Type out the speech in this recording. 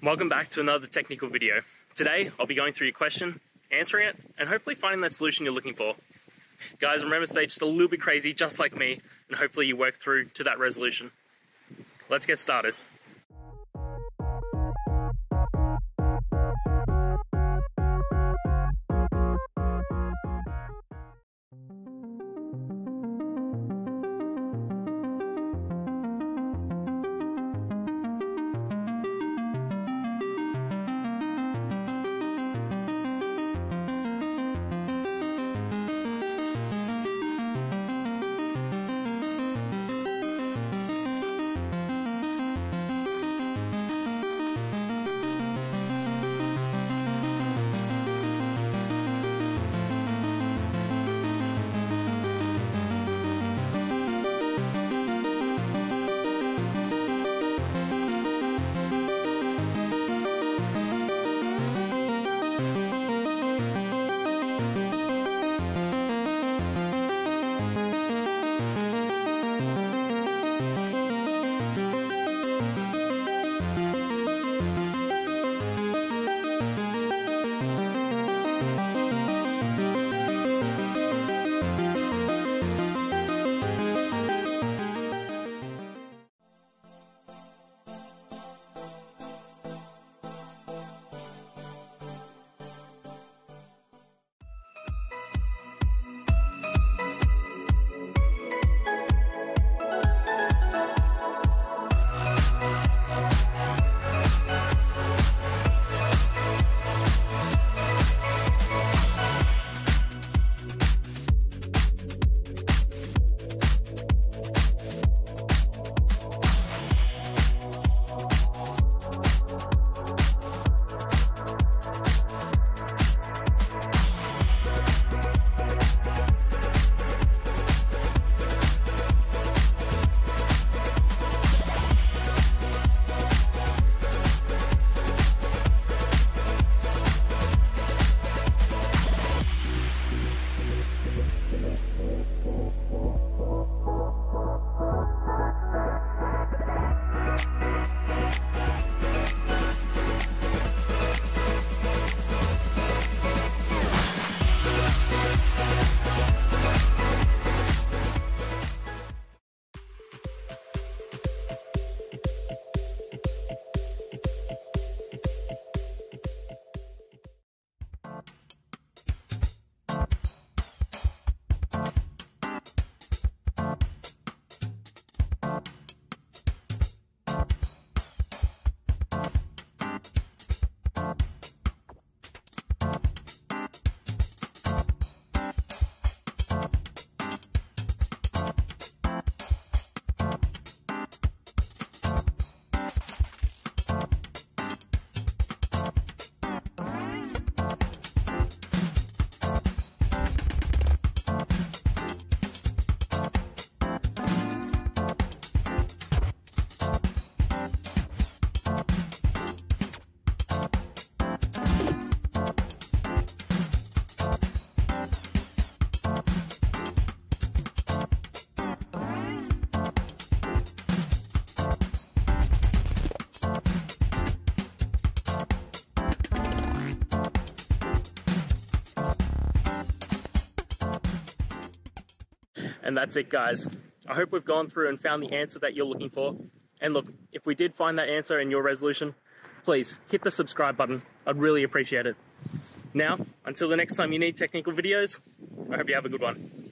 Welcome back to another technical video. Today, I'll be going through your question, answering it, and hopefully finding that solution you're looking for. Guys, remember to stay just a little bit crazy, just like me, and hopefully you work through to that resolution. Let's get started. And that's it, guys. I hope we've gone through and found the answer that you're looking for. And look, if we did find that answer in your resolution, please hit the subscribe button. I'd really appreciate it. Now, until the next time you need technical videos, I hope you have a good one.